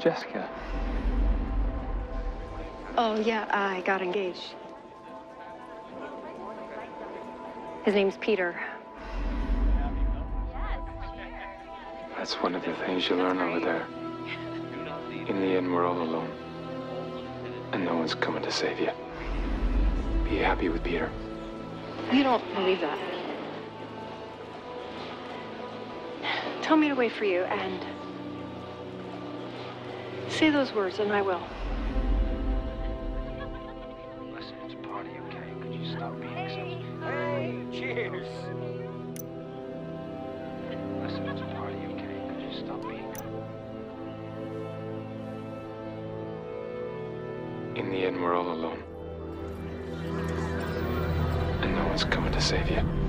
Jessica. Oh, yeah, I got engaged. His name's Peter. That's one of the things you learn over there. In the end, we're all alone. And no one's coming to save you. Be happy with Peter. You don't believe that. Tell me to wait for you and say those words and I will. Listen, it's a party, okay? Could you stop being so... Hey, cheers. Listen, it's a party, okay? Could you stop being... In the end, we're all alone. And no one's coming to save you.